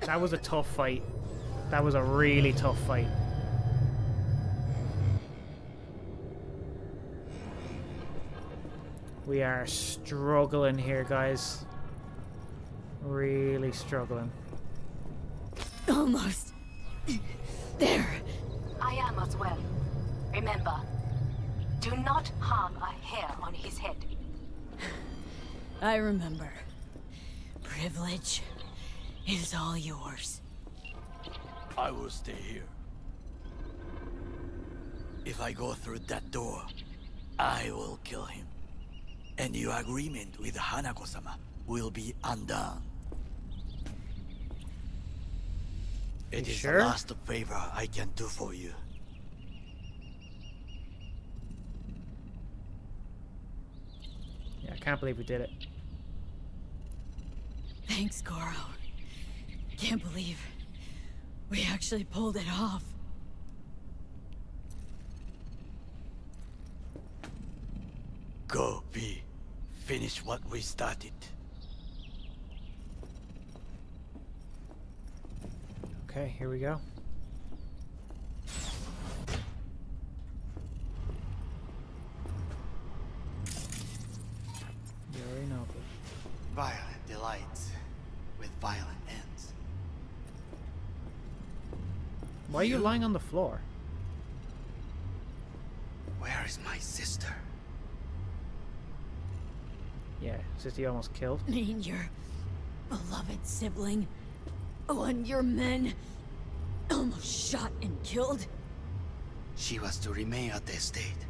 That was a tough fight. That was a really tough fight. We are struggling here, guys. Really struggling. Almost. There. I am as well. Remember, do not harm a hair on his head. I remember. Privilege is all yours. I will stay here. If I go through that door, I will kill him. And your agreement with Hanako-sama will be undone. It You is sure? the last favor I can do for you. Yeah, I can't believe we did it. Thanks, Goro. Can't believe we actually pulled it off. Go, V. Finish what we started. Okay, here we go. You already know. Violent delights with violent Why are you lying on the floor? Where is my sister? Yeah, Sissy almost killed. mean your beloved sibling, oh, one your men almost shot and killed? She was to remain at the estate.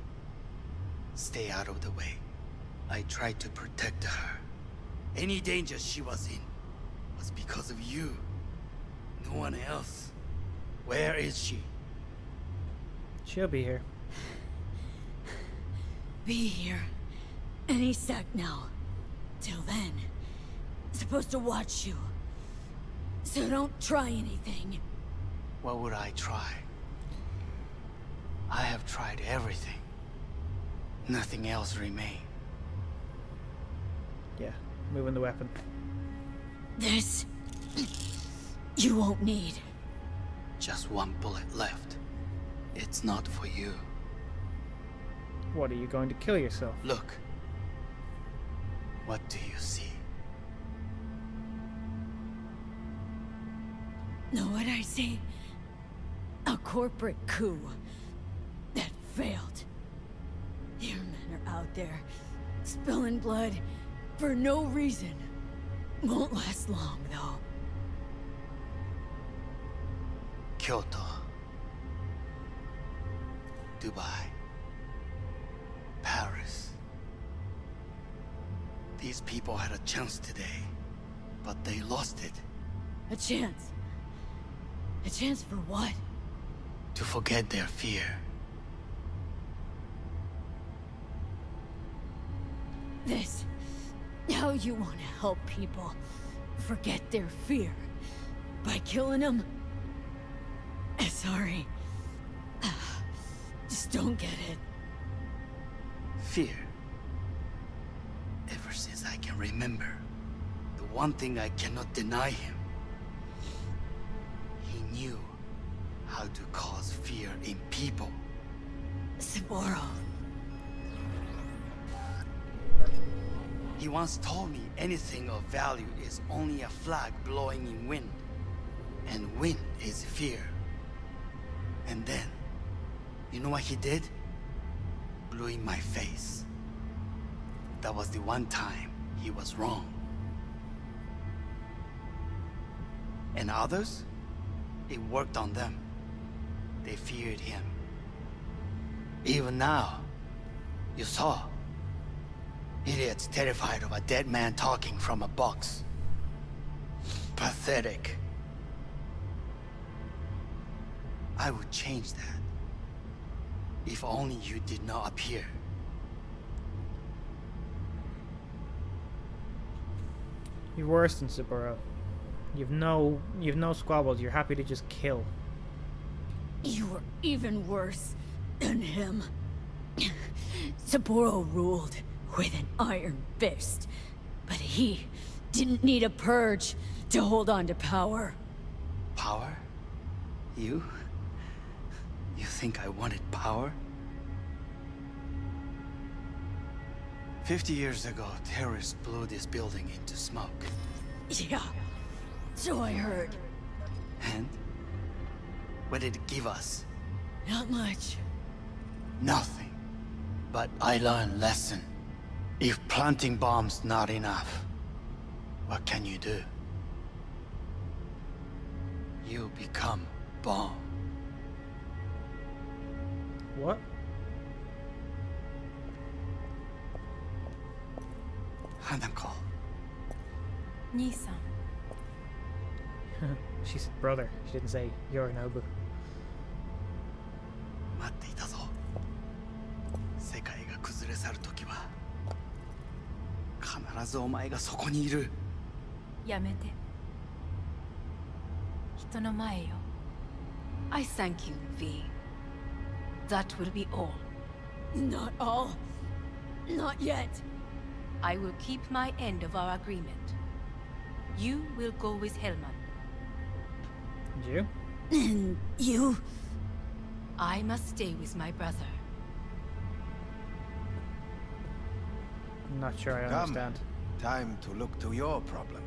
Stay out of the way. I tried to protect her. Any danger she was in was because of you. No one else. Where is she? She'll be here. Be here any sec now. Till then, supposed to watch you. So don't try anything. What would I try? I have tried everything. Nothing else remains. Yeah, moving the weapon. This you won't need. Just one bullet left. It's not for you. What, are you going to kill yourself? Look. What do you see? Know what I see? A corporate coup that failed. Your men are out there, spilling blood for no reason. Won't last long, though. Kyoto. Dubai. Paris. These people had a chance today, but they lost it. A chance. A chance for what? To forget their fear. This. How you want to help people forget their fear. By killing them? Sorry. Just don't get it. Fear. Ever since I can remember, the one thing I cannot deny him. He knew how to cause fear in people. Saburo. He once told me anything of value is only a flag blowing in wind. And wind is fear. And then, you know what he did? Blew in my face. That was the one time he was wrong. And others? It worked on them. They feared him. Even now, you saw. Idiots terrified of a dead man talking from a box. Pathetic. I would change that. If only you did not appear. You're worse than Saburo. You've no, you've no squabbles. You're happy to just kill. You were even worse than him. Saburo ruled with an iron fist, but he didn't need a purge to hold on to power. Power? You? Think I wanted power? Fifty years ago, terrorists blew this building into smoke. Yeah, so I heard. And? What did it give us? Not much. Nothing. But I learned lesson. If planting bombs not enough, what can you do? You become bomb. What? Hanako. Nisan. she said brother. She didn't say Yorinobu. I thank you, V. That will be all Not all. Not yet. I will keep my end of our agreement You will go with Hellman And you? And you? I must stay with my brother I'm not sure I understand. Come. understand. Time to look to your problem.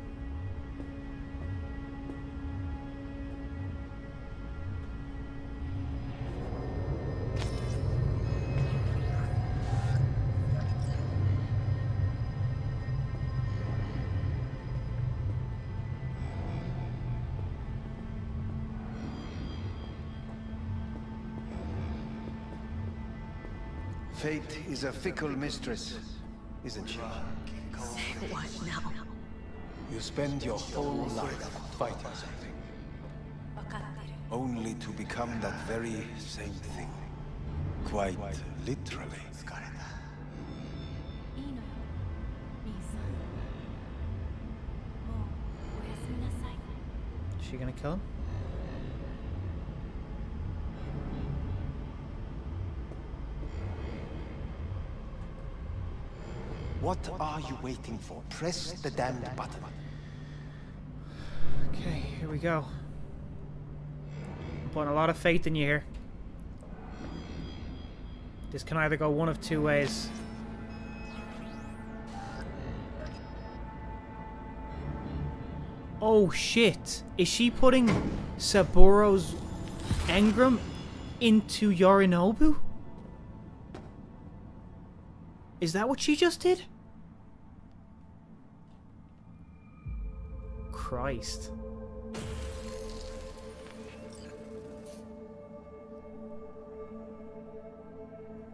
is a fickle mistress, isn't she? What now? You spend your whole life fighting something. Only to become that very same thing. Quite literally. Is she gonna kill him? What are you waiting for? Press the damned button. Okay, here we go. I'm putting a lot of faith in you here. This can either go one of two ways. Oh shit! Is she putting Saburo's engram into Yorinobu? Is that what she just did? Christ.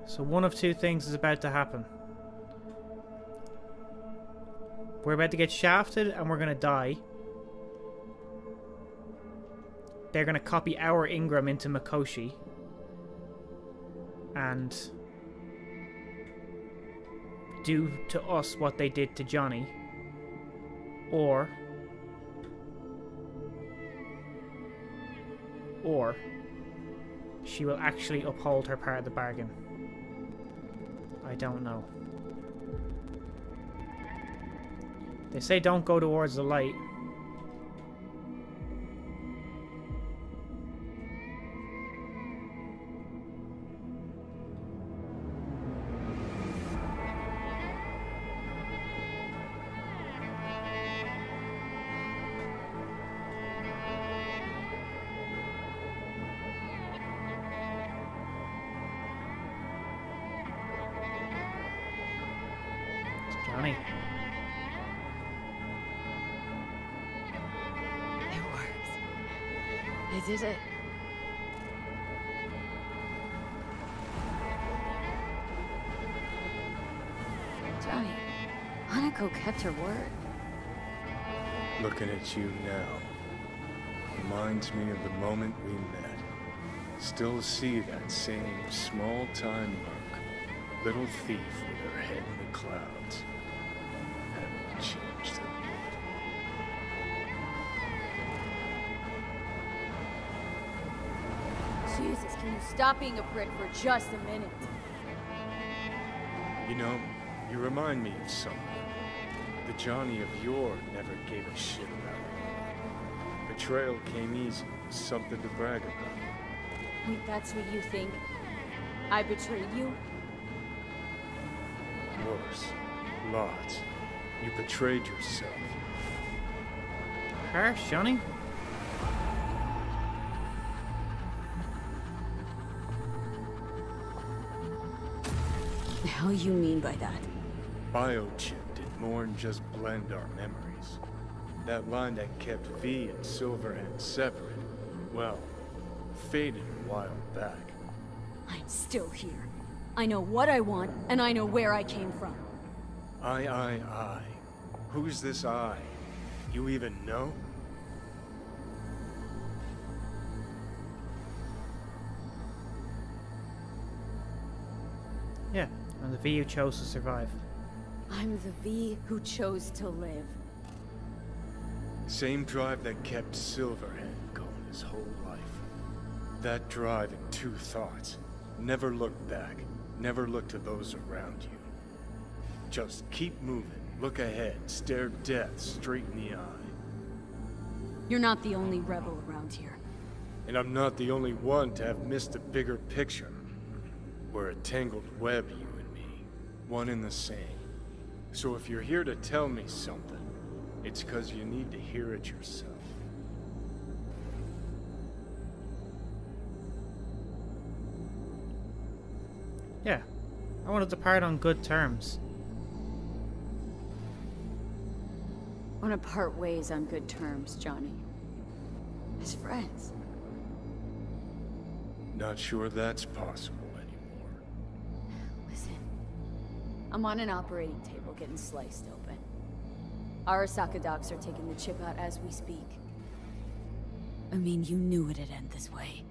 So one of two things is about to happen. We're about to get shafted and we're going to die. They're going to copy our engram into Mikoshi. And do to us what they did to Johnny. Or or she will actually uphold her part of the bargain. I don't know. They say don't go towards the light. Hanako kept her word. Looking at you now reminds me of the moment we met. Still see that same small-time merc, little thief with her head in the clouds. Haven't changed a bit. Jesus, can you stop being a prick for just a minute? You know, you remind me of someone. The Johnny of yore never gave a shit about it. Betrayal came easy. Something to brag about. Wait, that's what you think? I betrayed you? Worse. Lots. You betrayed yourself. Harsh, Johnny. The hell you mean by that? Biochip did more than just blend our memories. That line that kept V and Silverhand separate, well, faded a while back. I'm still here. I know what I want, and I know where I came from. I, I, I. Who's this I? You even know? Yeah, and the V you chose to survive. I'm the V who chose to live. Same drive that kept Silverhand going his whole life. That drive and two thoughts. Never look back. Never look to those around you. Just keep moving. Look ahead. Stare death straight in the eye. You're not the only rebel around here. And I'm not the only one to have missed the bigger picture. We're a tangled web, you and me. One and the same. So if you're here to tell me something, it's because you need to hear it yourself. Yeah, I wanted to part on good terms. Want to part ways on good terms, Johnny. As friends. Not sure that's possible I'm on an operating table getting sliced open. Arasaka docs are taking the chip out as we speak. I mean, you knew it'd end this way.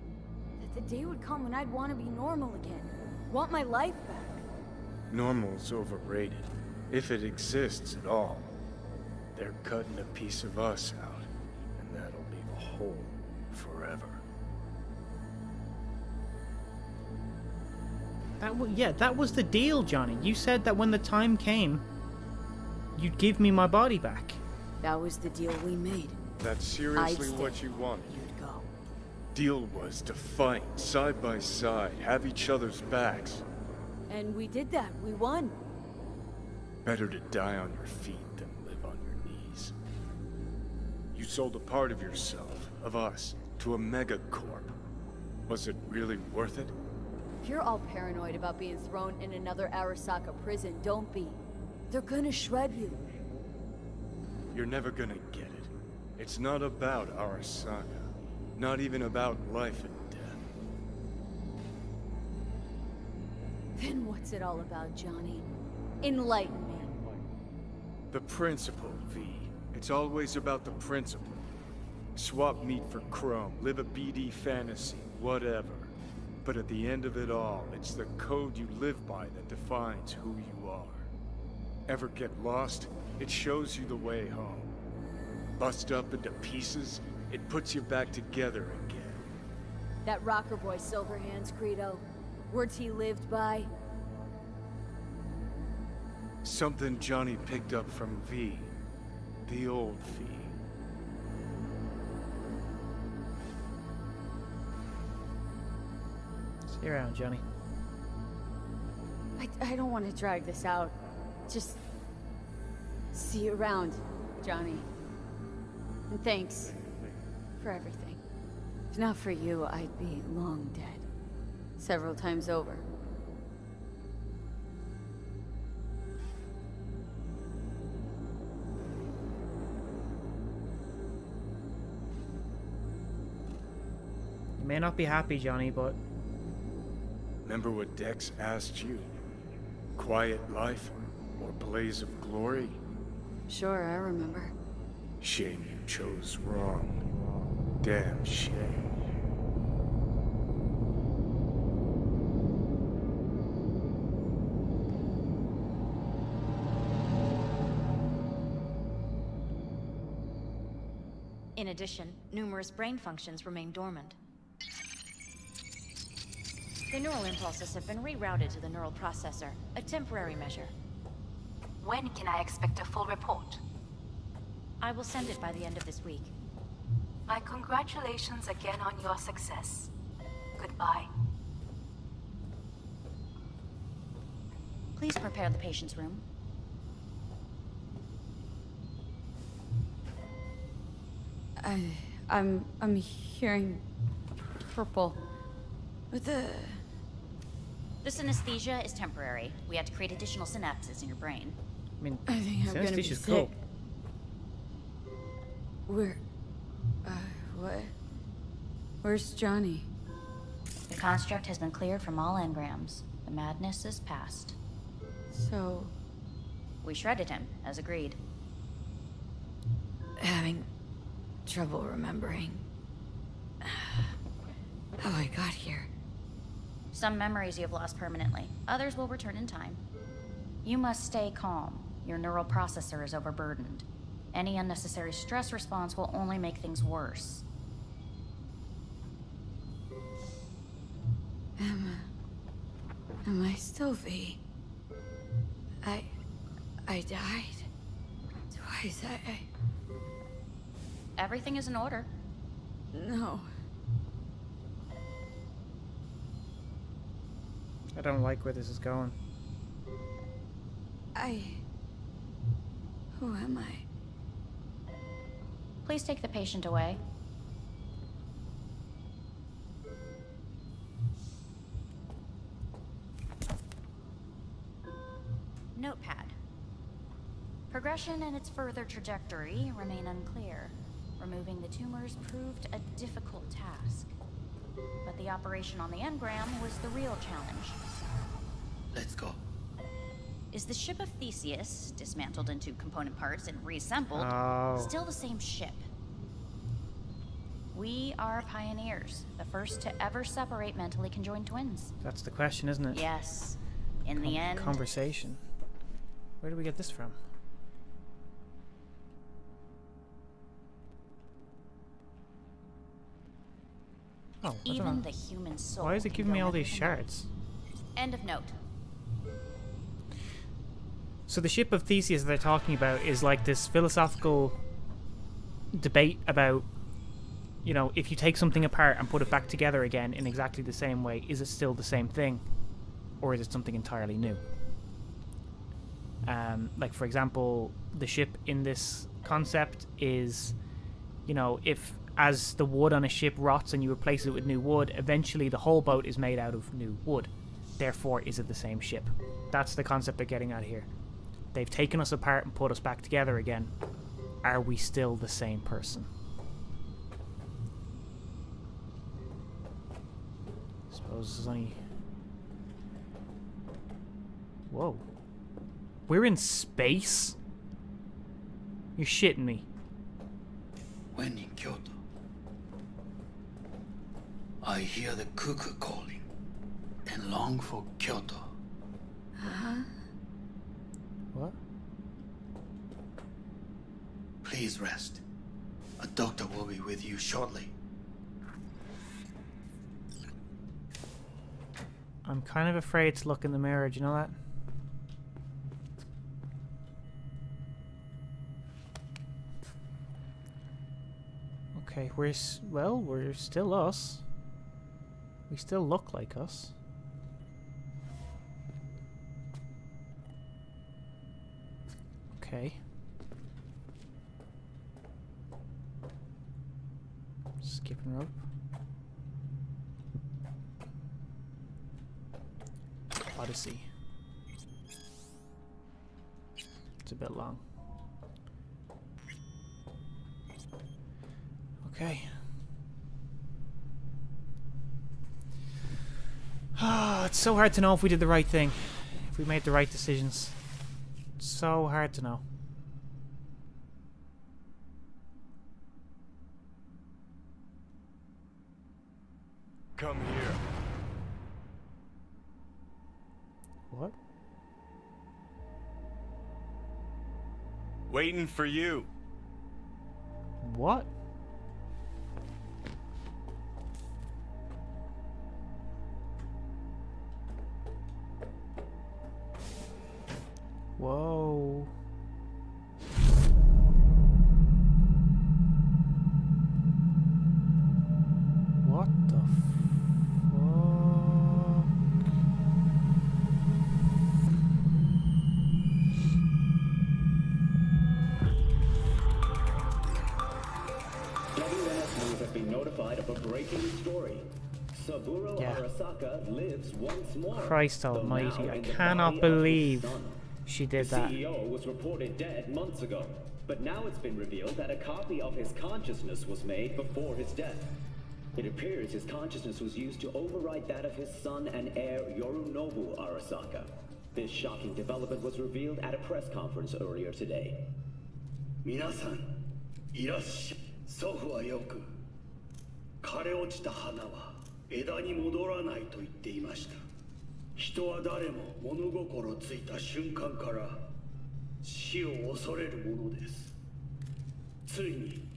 That the day would come when I'd want to be normal again. Want my life back. Normal's overrated. If it exists at all. They're cutting a piece of us out, and that'll leave a hole forever. That w- yeah, that was the deal, Johnny. You said that when the time came, you'd give me my body back. That was the deal we made. That's seriously what you wanted. You'd go. Deal was to fight side by side, have each other's backs. And we did that. We won. Better to die on your feet than live on your knees. You sold a part of yourself, of us, to a megacorp. Was it really worth it? If you're all paranoid about being thrown in another Arasaka prison, don't be. They're gonna shred you. You're never gonna get it. It's not about Arasaka. Not even about life and death. Then what's it all about, Johnny? Enlighten me. The principle, V. It's always about the principle. Swap meat for chrome, live a BD fantasy, whatever. But at the end of it all, it's the code you live by that defines who you are. Ever get lost? It shows you the way home. Bust up into pieces, it puts you back together again. That rocker boy Silverhand's credo. Words he lived by. Something Johnny picked up from V. The old V. See you around, Johnny. I, I don't want to drag this out. Just see you around, Johnny. And thanks for everything. If not for you, I'd be long dead. Several times over. You may not be happy, Johnny, but Remember what Dex asked you? Quiet life or blaze of glory? Sure, I remember. Shame you chose wrong. Damn shame. In addition, numerous brain functions remain dormant. The neural impulses have been rerouted to the neural processor, a temporary measure. When can I expect a full report? I will send it by the end of this week. My congratulations again on your success. Goodbye. Please prepare the patient's room. I, I'm, I'm hearing purple. What the? This anesthesia is temporary. We had to create additional synapses in your brain. I mean, I think I'm gonna be sick. cool. Where? Uh, what? Where's Johnny? The construct has been cleared from all engrams. The madness is past. So, We shredded him, as agreed. having trouble remembering how I got here. Some memories you have lost permanently. Others will return in time. You must stay calm. Your neural processor is overburdened. Any unnecessary stress response will only make things worse. Emma. Am I still I died twice. I, I Everything is in order. no. I don't like where this is going. I. Who am I? Please take the patient away. Notepad. Progression and its further trajectory remain unclear. Removing the tumors proved a difficult task. But the operation on the engram was the real challenge. Let's go. Is the ship of Theseus, dismantled into component parts and reassembled, Oh. still the same ship? We are pioneers, the first to ever separate mentally conjoined twins. That's the question, isn't it? Yes. In the end, Conversation. Where do we get this from? Oh, even the human soul. Why is it giving me all these shards? End of note. So the ship of Theseus they're talking about is like this philosophical debate about, you know, if you take something apart and put it back together again in exactly the same way, is it still the same thing, or is it something entirely new? Um, like for example, the ship in this concept is, you know, if as the wood on a ship rots and you replace it with new wood, eventually the whole boat is made out of new wood. Therefore, is it the same ship? That's the concept they're getting at here. They've taken us apart and put us back together again. Are we still the same person? Suppose there's only. Whoa. We're in space? You're shitting me. When in Kyoto, I hear the cuckoo calling and long for Kyoto. Huh? What? Please rest. A doctor will be with you shortly. I'm kind of afraid to look in the mirror, do you know that? Okay, we're s- well, we're still us. We still look like us. Okay. Skipping rope. Odyssey. It's a bit long. Okay. Ah, it's so hard to know if we did the right thing. If we made the right decisions. So hard to know. Come here. What? Waiting for you. What? Christ almighty, I cannot believe she did that. The CEO was reported dead months ago, but now it's been revealed that a copy of his consciousness was made before his death. It appears his consciousness was used to override that of his son and heir, Yorinobu Arasaka. This shocking development was revealed at a press conference earlier today. 人は誰も物心ついた瞬間から死を恐れるものです。ついに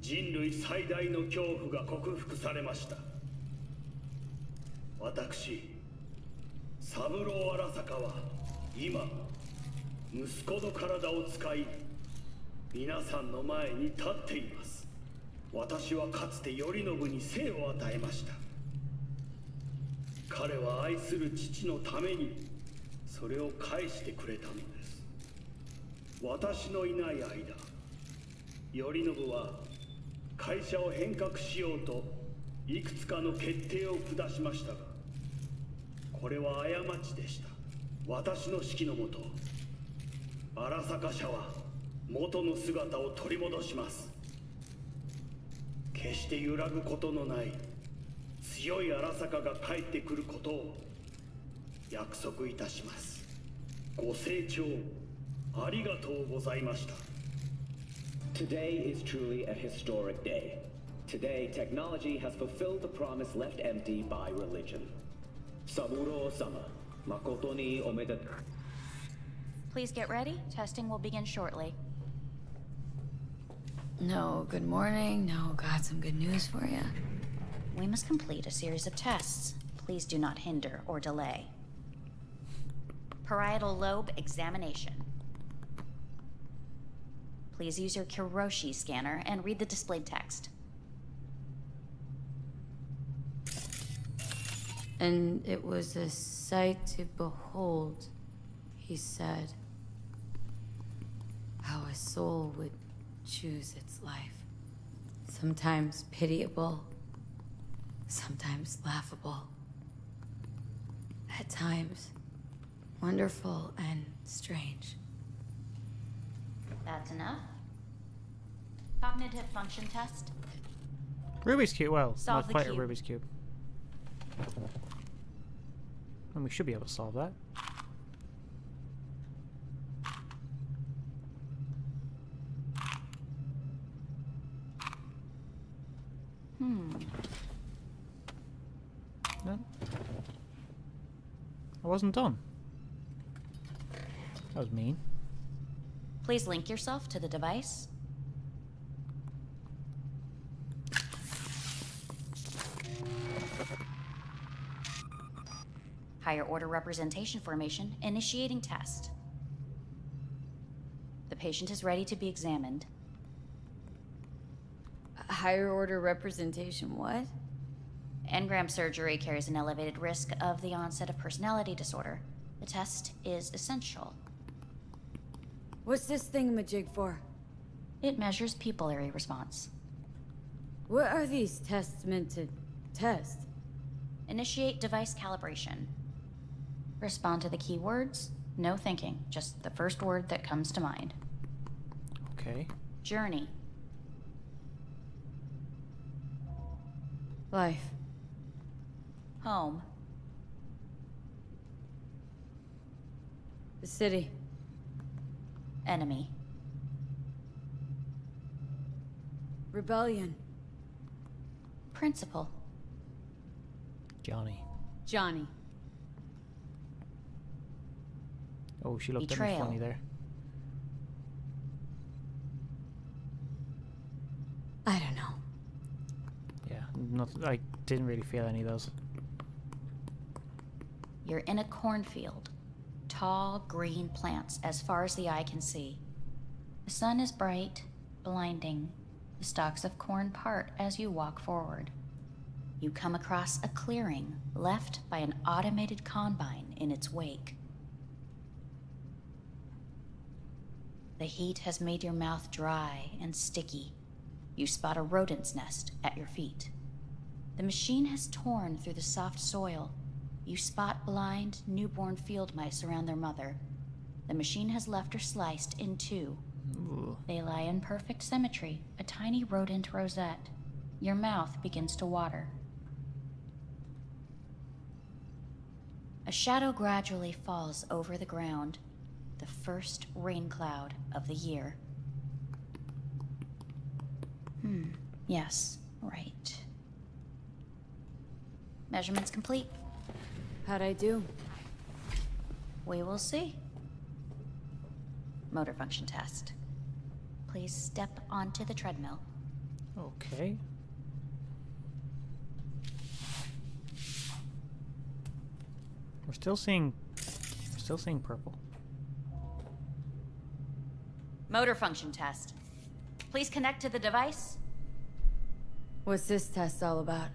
人類最大の恐怖が克服されました。私三郎荒坂は今息子の体を使い皆さんの前に立っています。私はかつて頼信に生を与えました。彼は愛する父のためにそれを返してくれたのです。私のいない間頼信は会社を変革しようといくつかの決定を下しましたがこれは過ちでした。私の指揮のもと荒坂社は元の姿を取り戻します。決して揺らぐことのない強い荒坂が帰ってくることを約束いたしますご清聴ありがとうございました Today is truly a historic day. Today, technology has fulfilled the promise left empty by religion. Saburo-sama, makoto ni omedetou. Please get ready. Testing will begin shortly. No, good morning. No, got some good news for you. We must complete a series of tests. Please do not hinder or delay. Parietal lobe examination. Please use your Kiroshi scanner and read the displayed text. And it was a sight to behold, he said. How a soul would choose its life. Sometimes pitiable, sometimes laughable. At times, wonderful and strange. That's enough. Cognitive function test. Rubik's Cube, well, Solve not the quite a cube. Rubik's Cube. And we should be able to solve that. Hmm. No. I wasn't done. That was mean. Please link yourself to the device. Higher order representation formation initiating test. The patient is ready to be examined. Higher order representation, what? Engram surgery carries an elevated risk of the onset of personality disorder. The test is essential. What's this thing thingamajig for? It measures pupillary response. What are these tests meant to test? Initiate device calibration. Respond to the keywords. No thinking, just the first word that comes to mind. Okay. Journey. Life. Home. The city. Enemy. Rebellion. Principal. Johnny. Johnny. Oh, she looked at me funny there. I don't know. Yeah, not, I didn't really feel any of those. You're in a cornfield. Tall, green plants as far as the eye can see. The sun is bright, blinding. The stalks of corn part as you walk forward. you come across a clearing left by an automated combine in its wake. The heat has made your mouth dry and sticky. You spot a rodent's nest at your feet. The machine has torn through the soft soil. You spot blind, newborn field mice around their mother. The machine has left her sliced in two. Ooh. They lie in perfect symmetry, a tiny rodent rosette. Your mouth begins to water. A shadow gradually falls over the ground, the first rain cloud of the year. Hmm, yes, right. Measurements complete. How'd I do? We will see. Motor function test. Please step onto the treadmill. Okay. We're still seeing we're still seeing purple. Motor function test. Please connect to the device. What's this test all about?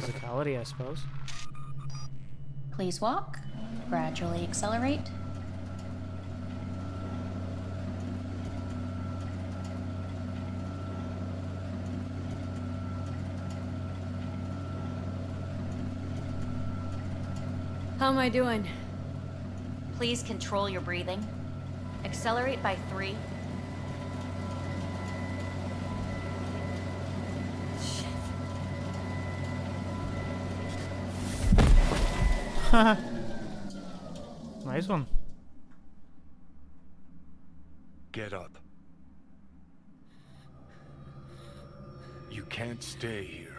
Physicality, I suppose. Please walk. Gradually accelerate. How am I doing? Please control your breathing. Accelerate by three. nice one. Get up. You can't stay here.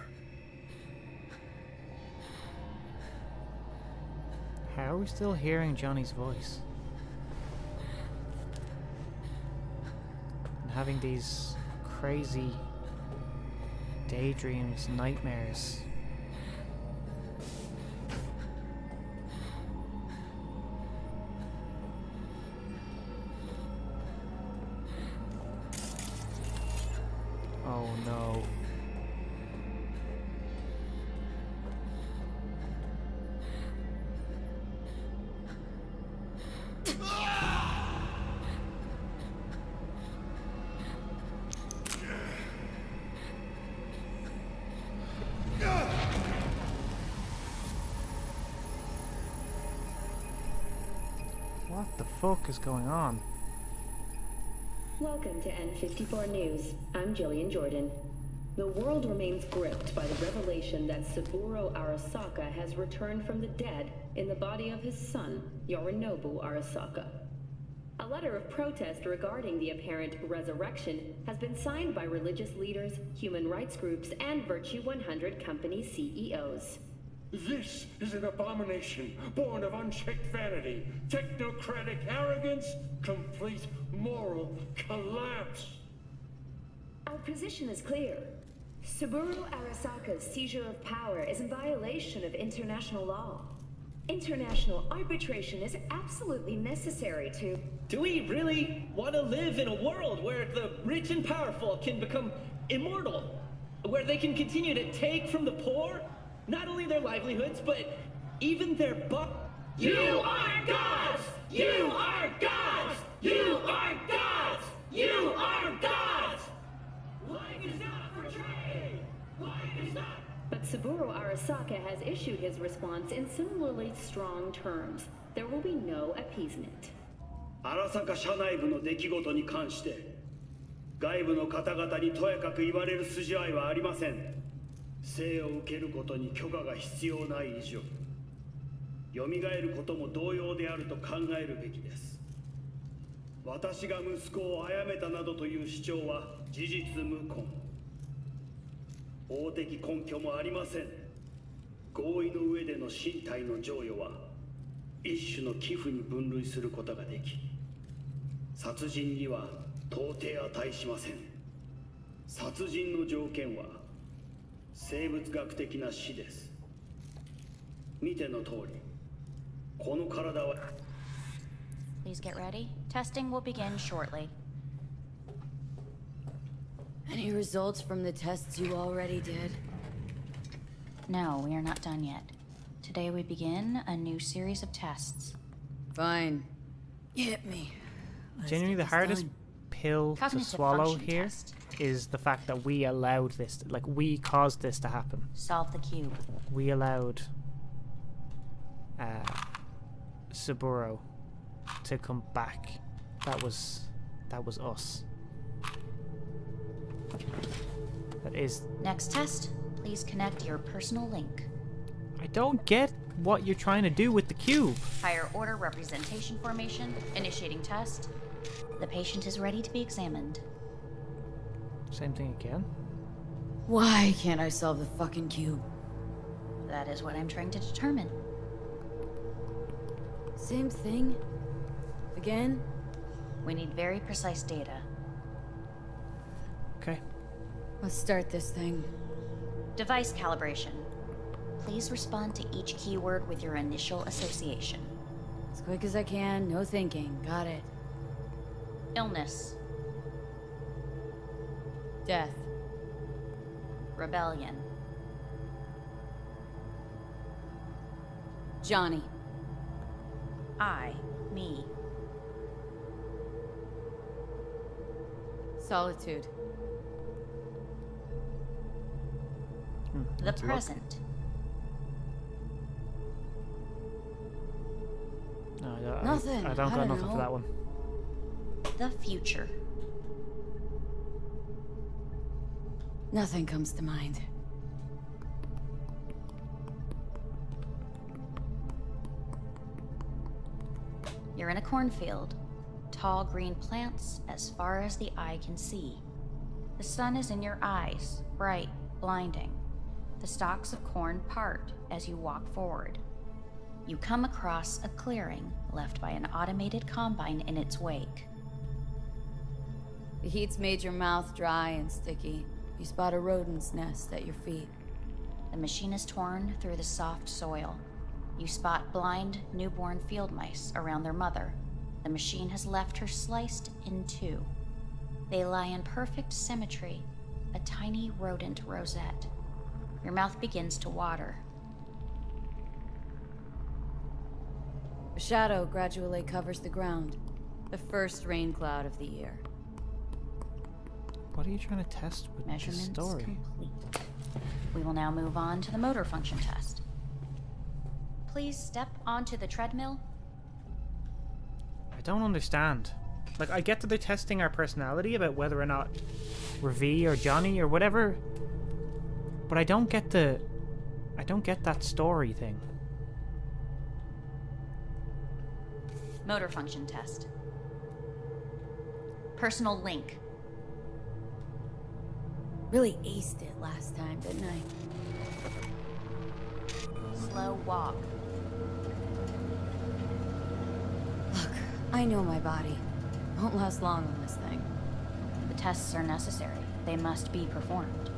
How are we still hearing Johnny's voice? And having these crazy daydreams, nightmares. Is going on? Welcome to N54 News. I'm Gillean Jordan. The world remains gripped by the revelation that Saburo Arasaka has returned from the dead in the body of his son, Yorinobu Arasaka. A letter of protest regarding the apparent resurrection has been signed by religious leaders, human rights groups, and Virtue 100 company CEOs. This is an abomination born of unchecked vanity, technocratic arrogance, complete moral collapse. Our position is clear. Saburo Arasaka's seizure of power is in violation of international law. International arbitration is absolutely necessary to. Do we really want to live in a world where the rich and powerful can become immortal? Where they can continue to take from the poor not only their livelihoods, but even their buck. You are gods! You are gods! You are gods! You are gods! Life is not for trade! Life is not. But Saburo Arasaka has issued his response in similarly strong terms. There will be no appeasement. 荒坂社内部の出来事に関して外部の方々にとやかく言われる筋合いはありません 生を受けることに許可が必要ない以上蘇ることも同様であると考えるべきです。私が息子を殺めたなどという主張は事実無根。法的根拠もありません。合意の上での身体の贈与は一種の寄付に分類することができ殺人には到底値しません。殺人の条件は生物学的な死です見ての通りこの体は Please get ready. Testing will begin shortly. Any results from the tests you already did? No, we are not done yet. Today we begin a new series of tests. Fine. Hit me. Let's Genuinely, get the this hardest done. pill to swallow here test. is the fact that we allowed this, like we caused this to happen. Solve the cube. We allowed uh, Saburo to come back. That was that was us. That is. Next test, please connect your personal link. I don't get what you're trying to do with the cube. Higher order representation formation, initiating test. The patient is ready to be examined. Same thing again. Why can't I solve the fucking cube? That is what I'm trying to determine. Same thing? Again? We need very precise data. Okay. Let's start this thing. Device calibration. Please respond to each keyword with your initial association. As quick as I can, no thinking. Got it. Illness, Death. rebellion, Johnny. I, me, Solitude. Hmm, the present, No, I, don't- Nothing. I, I don't I got don't nothing for know. that one. The future. Nothing comes to mind. You're in a cornfield. Tall green plants as far as the eye can see. The sun is in your eyes, bright, blinding. The stalks of corn part as you walk forward. You come across a clearing left by an automated combine in its wake. The heat's made your mouth dry and sticky. You spot a rodent's nest at your feet. The machine is torn through the soft soil. You spot blind, newborn field mice around their mother. The machine has left her sliced in two. They lie in perfect symmetry, a tiny rodent rosette. Your mouth begins to water. A shadow gradually covers the ground. The first rain cloud of the year. What are you trying to test with this story? complete. We will now move on to the motor function test. Please step onto the treadmill. I don't understand. Like, I get that they're testing our personality about whether or not we're V or Johnny or whatever, but I don't get the. I don't get that story thing. Motor function test. Personal link. Really aced it last time, didn't I? Slow walk. Look, I know my body. Won't last long on this thing. The tests are necessary. They must be performed.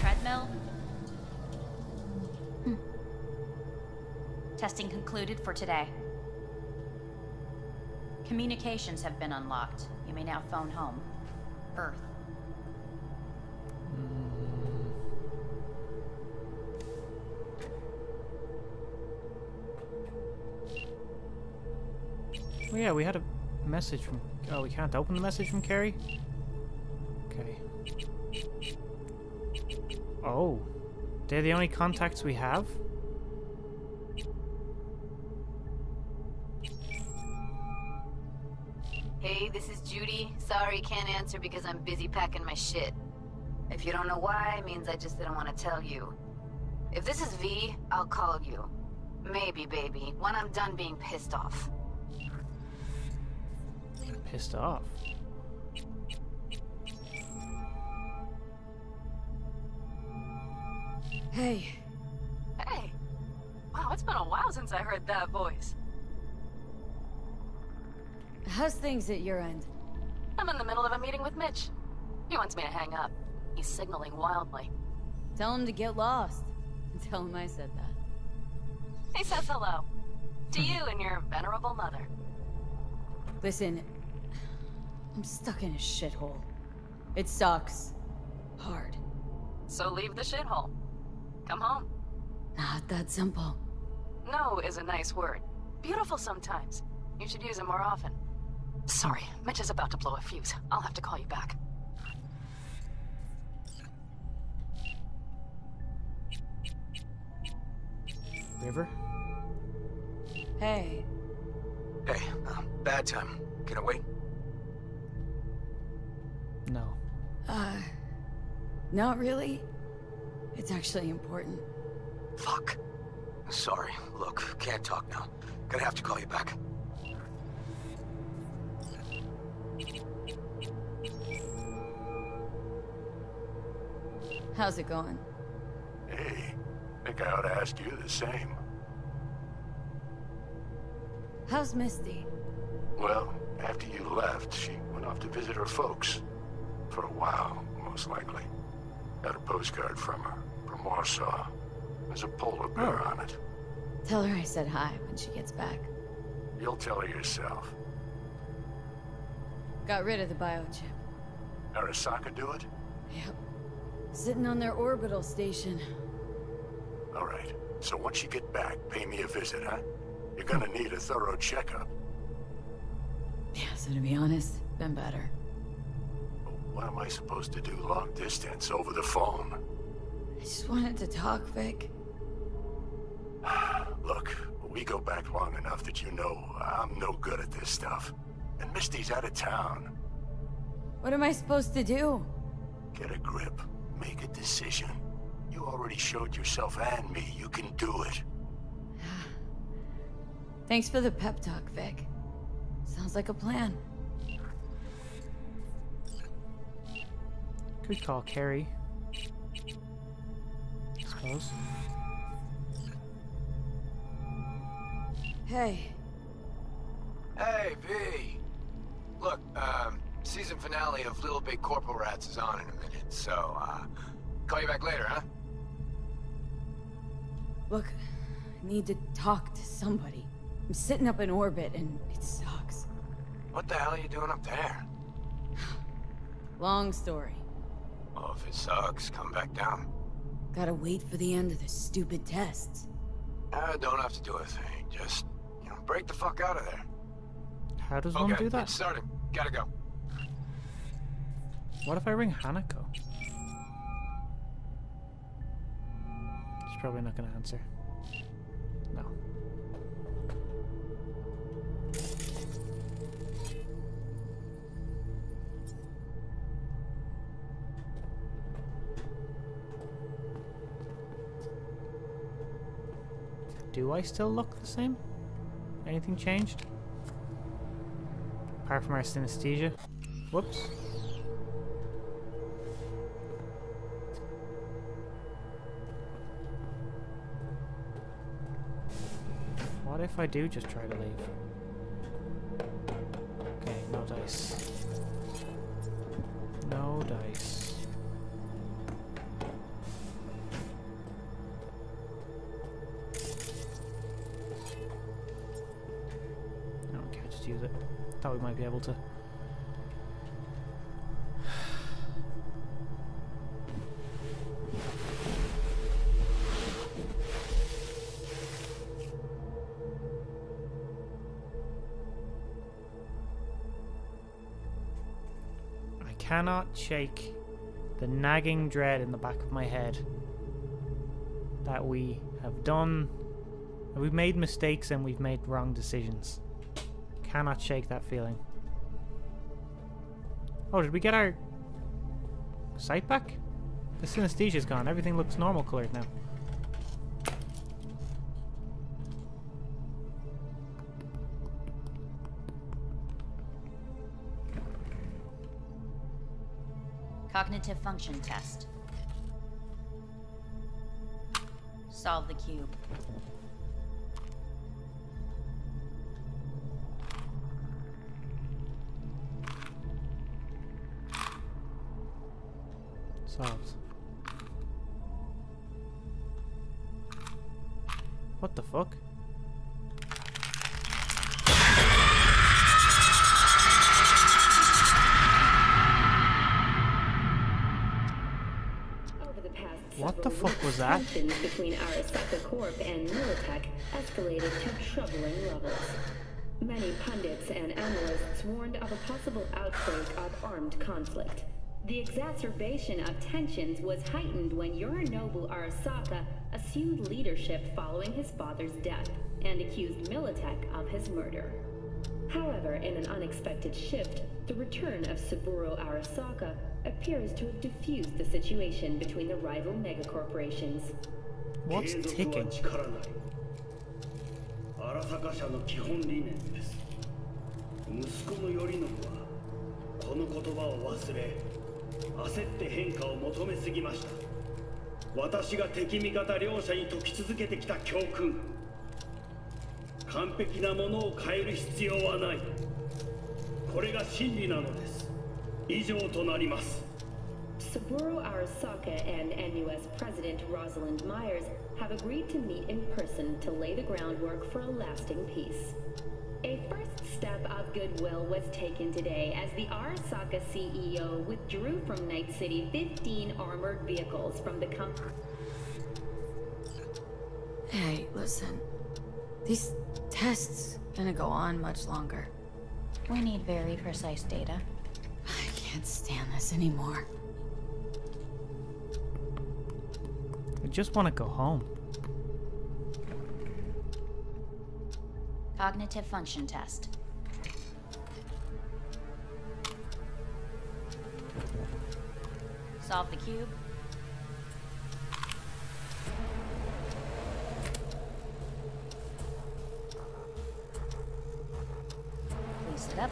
Treadmill. Hmm. Testing concluded for today. Communications have been unlocked. You may now phone home. Earth. Oh yeah, we had a message from. Oh, we can't open the message from Kerry. Okay. Oh, they're the only contacts we have. Sorry, can't answer because I'm busy packing my shit. If you don't know why, it means I just didn't want to tell you. If this is V, I'll call you. Maybe, baby, when I'm done being pissed off. Pissed off. Hey, Hey! Wow, it's been a while since I heard that voice. how's things at your end? I'm in the middle of a meeting with Mitch. He wants me to hang up. He's signaling wildly. Tell him to get lost. Tell him I said that. He says hello. To you and your venerable mother. Listen, I'm stuck in a shithole. It sucks. Hard. So leave the shithole. Come home. Not that simple. No is a nice word. Beautiful sometimes. You should use it more often. Sorry, Mitch is about to blow a fuse. I'll have to call you back. River? Hey, Hey, uh, bad time. Can I wait? No. uh, not really. It's actually important. Fuck. Sorry. Look, can't talk now. Gonna have to call you back. How's it going? Hey, think I ought to ask you the same. How's Misty? Well, after you left, she went off to visit her folks. For a while, most likely. Got a postcard from her, from Warsaw. There's a polar bear oh. on it. Tell her I said hi when she gets back. You'll tell her yourself. Got rid of the biochip. Arasaka do it? Yep. Sitting on their orbital station. All right. So once you get back, pay me a visit, huh? You're gonna need a thorough checkup. Yeah, so to be honest, been better. What am I supposed to do long distance over the phone? I just wanted to talk, Vic. Look, we go back long enough that you know I'm no good at this stuff. And Misty's out of town. What am I supposed to do? Get a grip. Make a decision. You already showed yourself and me you can do it. Thanks for the pep talk, Vic. Sounds like a plan. Could call Kerry. I suppose. Hey, Hey, V. Look, um, season finale of Little Big Corporal Rats is on in a minute, so, uh, call you back later, huh? look, I need to talk to somebody. I'm sitting up in orbit and it sucks. What the hell are you doing up there? Long story. Well, if it sucks, come back down. Gotta wait for the end of the stupid tests. I don't have to do a thing. Just, you know, break the fuck out of there. How does okay, one do that? it's starting. Gotta go. What if I ring Hanako? She's probably not going to answer. No. Do I still look the same? Anything changed? Apart from our synesthesia? Whoops. If I do just try to leave? Cannot shake the nagging dread in the back of my head that we have done, we've made mistakes and we've made wrong decisions. Cannot shake that feeling. Oh, did we get our sight back? The synesthesia's gone. Everything looks normal colored now. Cognitive function test. Solve the cube. Tensions between Arasaka Corp and Militech escalated to troubling levels. Many pundits and analysts warned of a possible outbreak of armed conflict. The exacerbation of tensions was heightened when Yorinobu Arasaka assumed leadership following his father's death and accused Militech of his murder. However, in an unexpected shift, the return of Saburo Arasaka appears to have diffused the situation between the rival megacorporations. What's 継続は ticking? の基本理念です息子の頼信はこの言葉を忘れ焦って変化を求めすぎました私が敵味方両者に解き続けてきた教訓完璧なものを変える必要はないこれが真理なのです以上となります Saburo Arasaka and NUS President Rosalind Myers have agreed to meet in person to lay the groundwork for a lasting peace. A first step of goodwill was taken today as the Arasaka CEO withdrew from Night City 15 armored vehicles from the company. Hey, listen. These tests gonna go on much longer. We need very precise data. I can't stand this anymore. I just want to go home. Cognitive function test. Solve the cube. Please sit up.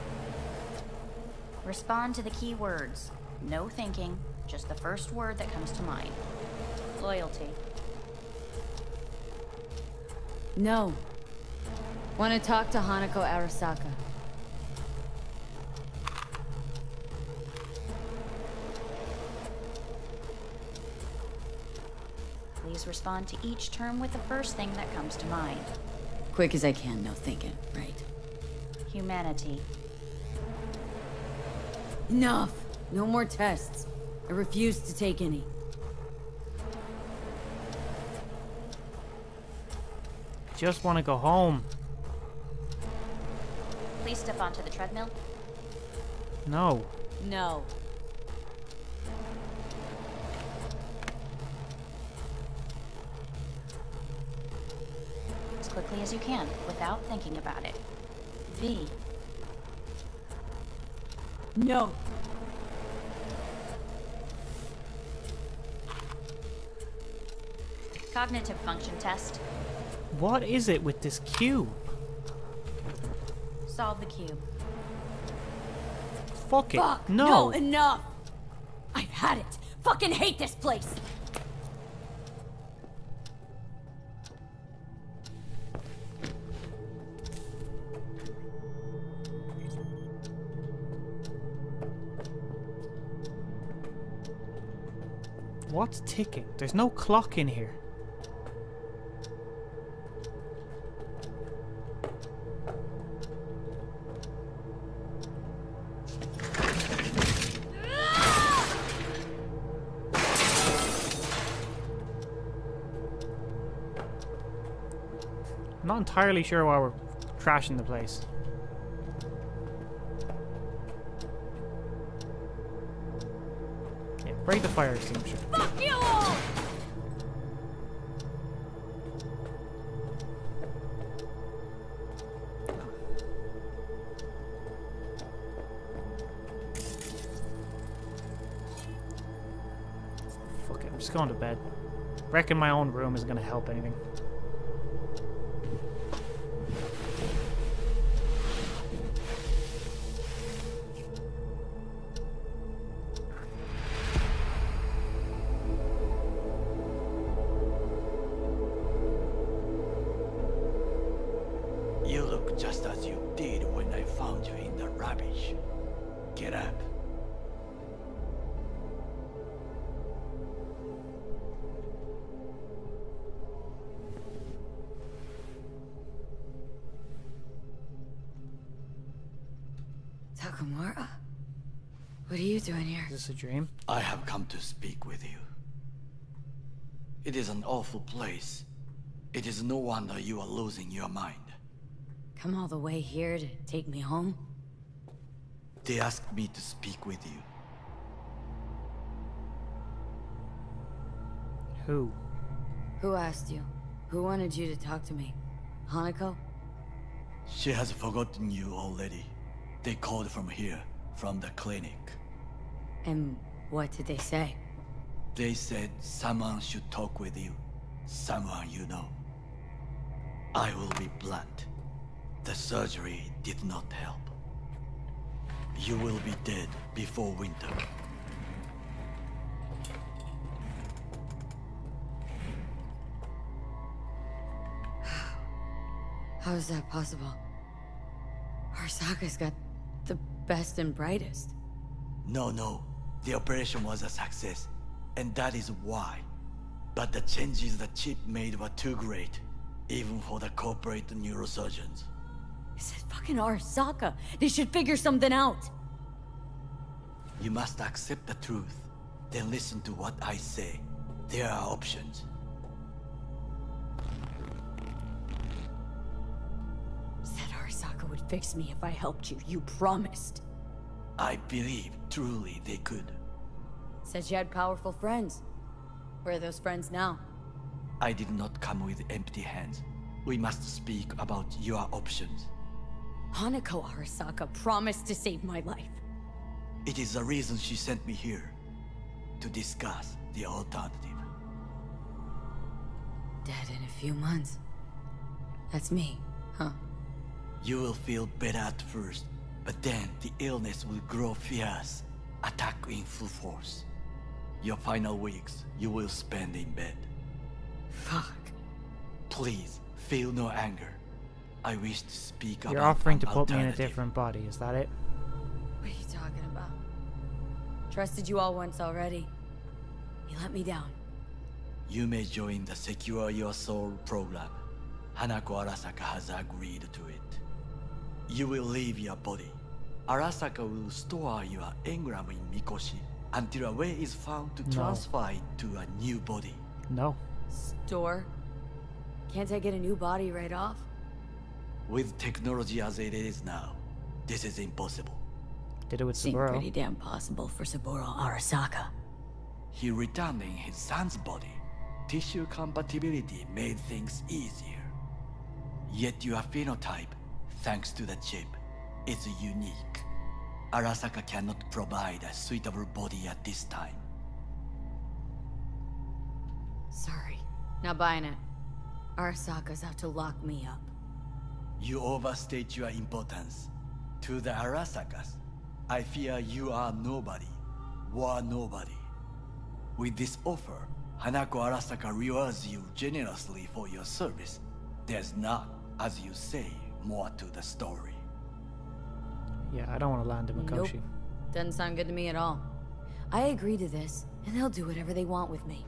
Respond to the key words. No thinking, just the first word that comes to mind. Loyalty. No. Want to talk to Hanako Arasaka. Please respond to each term with the first thing that comes to mind. Quick as I can, no thinking, right? Humanity. Enough! No more tests. I refuse to take any. Just want to go home. Please step onto the treadmill. No. No. As quickly as you can, without thinking about it. V. No. Cognitive function test. What is it with this cube? Solve the cube. Fuck it. Fuck! no. No, enough! I've had it! Fucking hate this place! What's ticking? There's no clock in here. Not entirely sure why we're trashing the place. Break the fire extinguisher. Fuck you all! Fuck it, I'm just going to bed. Wrecking my own room isn't gonna help anything. This a dream? I have come to speak with you. It is an awful place. It is no wonder you are losing your mind. Come all the way here to take me home? They asked me to speak with you. Who? Who asked you? Who wanted you to talk to me? Hanako? She has forgotten you already. They called from here, from the clinic. And what did they say? They said someone should talk with you. Someone you know. I will be blunt. The surgery did not help. You will be dead before winter. How is that possible? Arasaka's got the best and brightest. No, no. The operation was a success. And that is why. But the changes the chip made were too great. Even for the corporate neurosurgeons. Is it fucking Arasaka? They should figure something out. You must accept the truth. Then listen to what I say. There are options. Said Arasaka would fix me if I helped you. You promised. I believe truly they could. Said you had powerful friends. Where are those friends now? I did not come with empty hands. We must speak about your options. Hanako Arasaka promised to save my life. It is the reason she sent me here. To discuss the alternative. Dead in a few months. That's me, huh? You will feel better at first, but then the illness will grow fierce, attack in full force. Your final weeks you will spend in bed. Fuck. Please, feel no anger. I wish to speak about. You're offering to put me in a different body, is that it? What are you talking about? Trusted you all once already. You let me down. You may join the Secure Your Soul program. Hanako Arasaka has agreed to it. You will leave your body. Arasaka will store your engram in Mikoshi until a way is found to No. transfer it to a new body. No. Store? Can't I get a new body right off? With technology as it is now, this is impossible. Did it with Seemed Saburo. pretty damn possible for Saburo Arasaka. He returned in his son's body. Tissue compatibility made things easier. Yet your phenotype, thanks to the chip, is unique. Arasaka cannot provide a suitable body at this time. Sorry. Not buying it. Arasaka's out to lock me up. You overstate your importance. To the Arasakas, I fear you are nobody. Were nobody. With this offer, Hanako Arasaka rewards you generously for your service. There's not, as you say, more to the story. Yeah, I don't want to land in Mikoshi. Nope. Doesn't sound good to me at all. I agree to this, and they'll do whatever they want with me.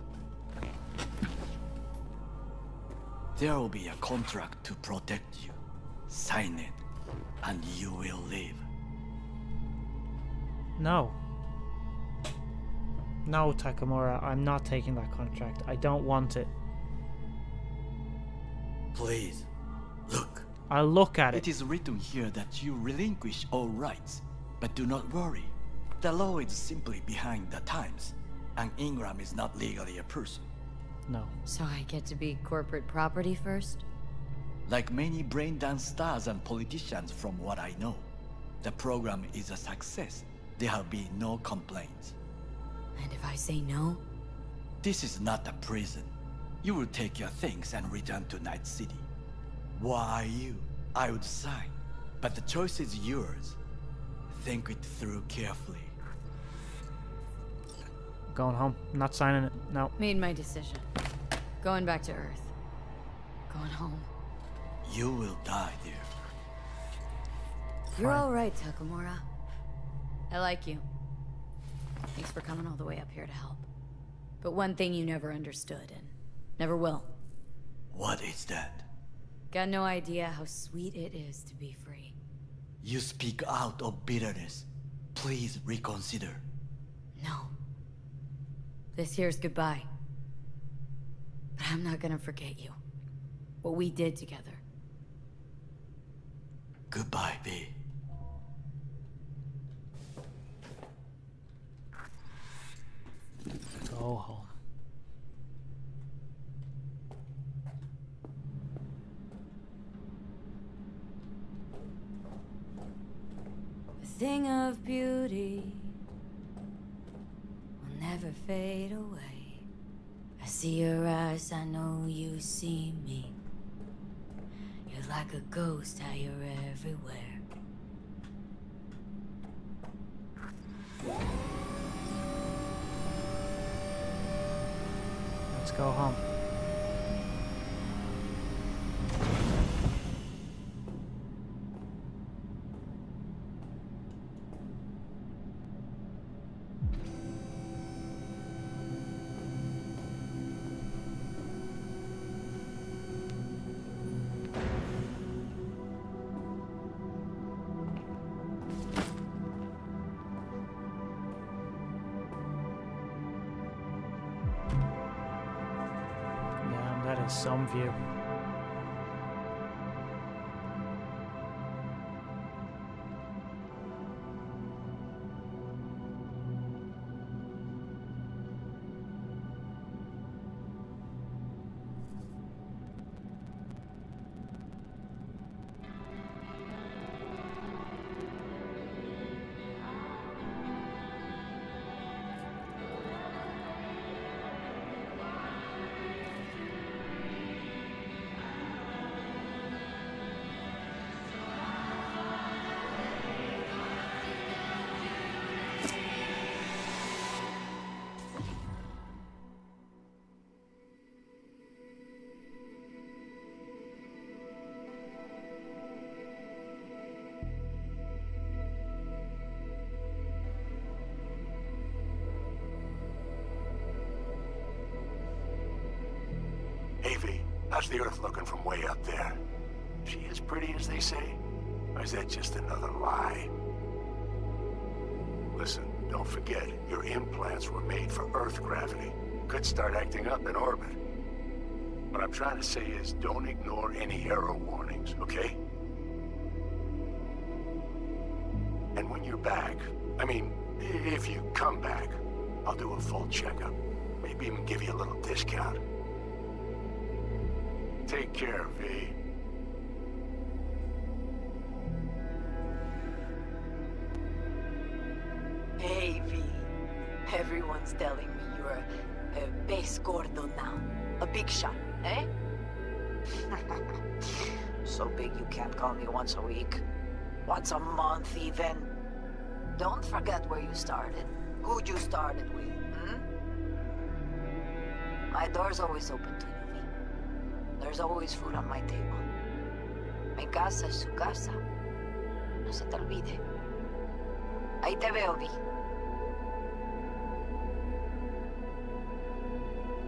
There will be a contract to protect you. Sign it, and you will live. No. No, Takemura, I'm not taking that contract. I don't want it. Please, look. I'll look at it. It is written here that you relinquish all rights, but do not worry. The law is simply behind the times, and engram is not legally a person. No. So I get to be corporate property first? Like many brain dance stars and politicians from what I know, the program is a success. There have been no complaints. And if I say no? This is not a prison. You will take your things and return to Night City. Why are you? I would sign, but the choice is yours. Think it through carefully. Going home. Not signing it. No. Made my decision. Going back to Earth. Going home. You will die there. You're alright, Takemura. I like you. Thanks for coming all the way up here to help. But one thing you never understood, and never will. What is that? Got no idea how sweet it is to be free. You speak out of bitterness. Please reconsider. No. This here's goodbye. But I'm not gonna forget you. What we did together. Goodbye, V. Go home. Thing of beauty will never fade away. I see your eyes, I know you see me. You're like a ghost, how you're everywhere. Let's go home. Some view. Earth looking from way up there? She as pretty as they say? Or is that just another lie? Listen, don't forget, your implants were made for Earth gravity. Could start acting up in orbit. What I'm trying to say is don't ignore any error warnings, okay? And when you're back, I mean, if you come back, I'll do a full checkup. Maybe even give you a little discount. Take care, V. Hey, V. Everyone's telling me you're a, a base gordo now. A big shot, eh? so big you can't call me once a week. Once a month, even. Don't forget where you started. Who'd you started with, hmm? My door's always open to you. There's always food on my table. Mi casa es su casa. No se te olvide. Ahí te veo, Vi.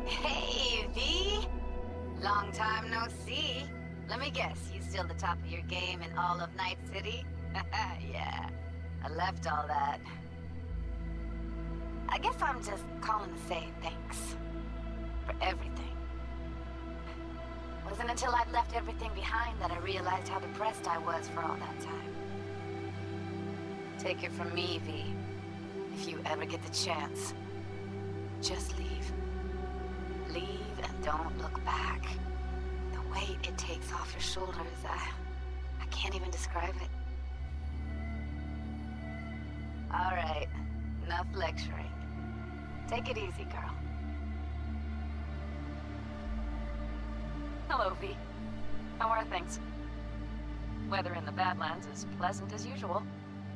Hey, V! Long time no see. Let me guess, you still the top of your game in all of Night City? yeah, I left all that. I guess I'm just calling to say thanks. For everything. It wasn't until I'd left everything behind that I realized how depressed I was for all that time. Take it from me, V. If you ever get the chance, just leave. Leave and don't look back. The weight it takes off your shoulders, I, I can't even describe it. All right, enough lecturing. Take it easy, girl. Hello, V. How are things? Weather in the Badlands is pleasant as usual.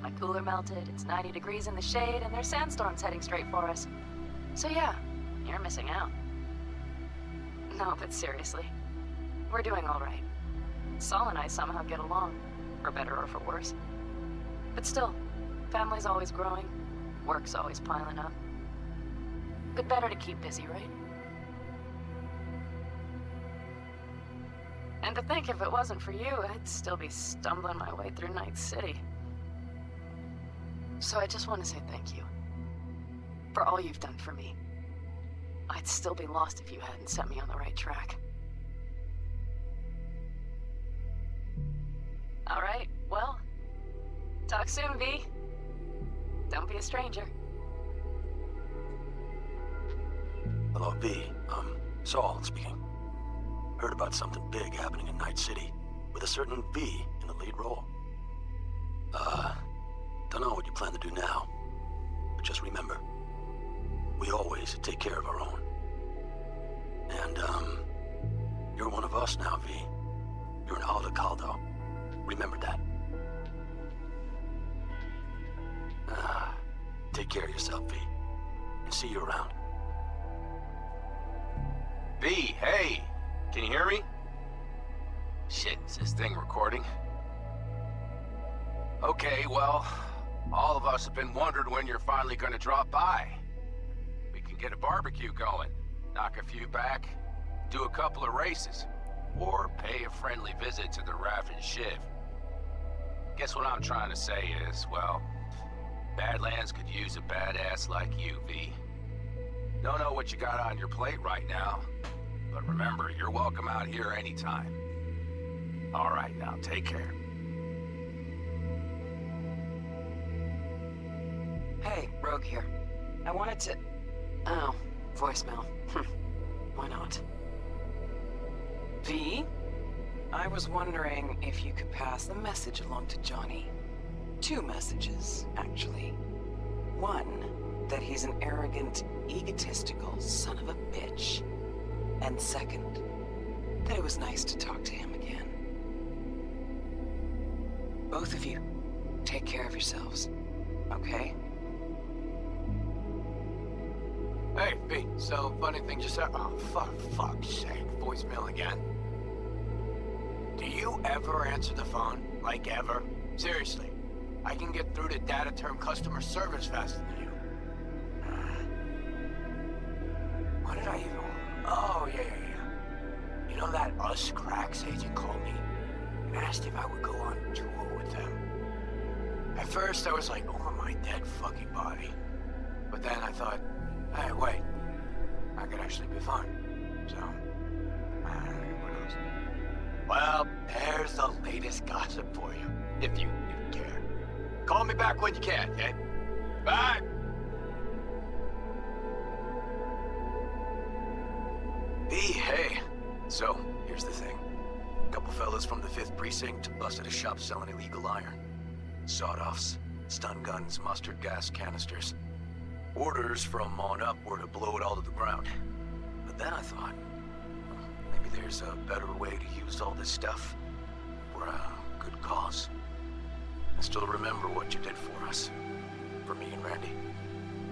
My cooler melted, it's 90 degrees in the shade, and there's sandstorms heading straight for us. So yeah, you're missing out. No, but seriously, we're doing all right. Saul and I somehow get along, for better or for worse. But still, family's always growing, work's always piling up. But better to keep busy, right? And to think if it wasn't for you, I'd still be stumbling my way through Night City. So I just want to say thank you. For all you've done for me. I'd still be lost if you hadn't set me on the right track. All right, well, talk soon, V. Don't be a stranger. Hello, V. Um, Saul speaking. Heard about something big happening in Night City, with a certain V in the lead role. Uh, don't know what you plan to do now, but just remember, we always take care of our own. And, um, you're one of us now, V. You're an Aldecaldo. Remember that. Ah, take care of yourself, V. And see you around. V, hey! Can you hear me? Shit, is this thing recording? Okay, well, all of us have been wondering when you're finally gonna drop by. We can get a barbecue going, knock a few back, do a couple of races, or pay a friendly visit to the Raffen Shiv. Guess what I'm trying to say is, well, Badlands could use a badass like you, V. Don't know what you got on your plate right now, but remember, you're welcome out here anytime. All right, now take care. Hey, Rogue here. I wanted to... Oh, voicemail. Hmm, why not? V? I was wondering if you could pass the message along to Johnny. Two messages, actually. One, that he's an arrogant, egotistical son of a bitch. And second, that it was nice to talk to him again. Both of you, take care of yourselves, okay? Hey, V, so funny thing just happened. Oh, fuck, fuck's sake. Voicemail again. Do you ever answer the phone? Like ever? Seriously. I can get through to data term customer service faster than guns, mustard gas canisters. Orders from on up were to blow it all to the ground. But then I thought, hmm, maybe there's a better way to use all this stuff for a good cause. I still remember what you did for us. For me and Randy.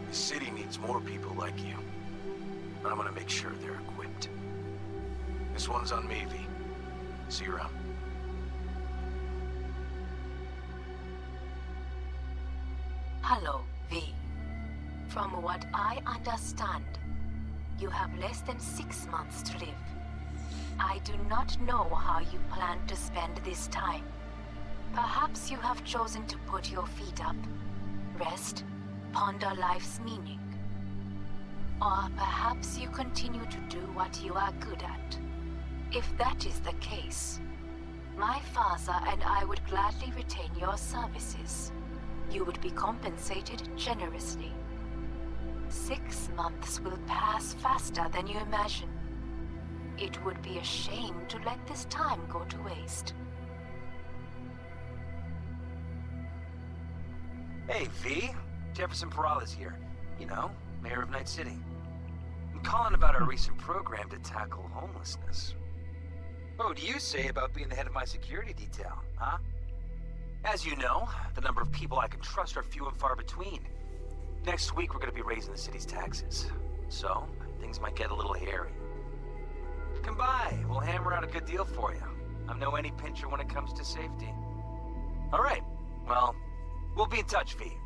The city needs more people like you. But I'm gonna make sure they're equipped. This one's on me, V. See you around. Hello, V. From what I understand, you have less than six months to live. I do not know how you plan to spend this time. Perhaps you have chosen to put your feet up, rest, ponder life's meaning. Or perhaps you continue to do what you are good at. If that is the case, my father and I would gladly retain your services. You would be compensated generously. Six months will pass faster than you imagine. It would be a shame to let this time go to waste. Hey, V. Jefferson Peralez here. You know, mayor of Night City. I'm calling about our recent program to tackle homelessness. What do you say about being the head of my security detail, huh? As you know, the number of people I can trust are few and far between. Next week, we're gonna be raising the city's taxes. So, things might get a little hairy. Come by, we'll hammer out a good deal for you. I'm no any pincher when it comes to safety. All right, well, we'll be in touch, V.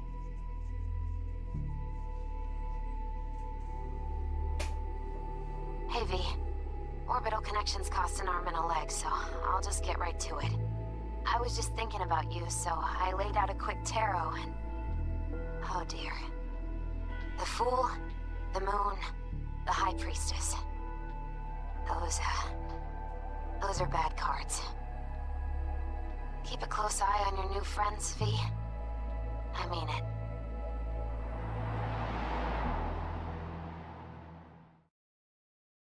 Hey, V. Orbital connections cost an arm and a leg, so I'll just get right to it. I was just thinking about you, so I laid out a quick tarot and... Oh dear. The Fool, the Moon, The High Priestess. Those, uh, those are bad cards. Keep a close eye on your new friends, V. I mean it.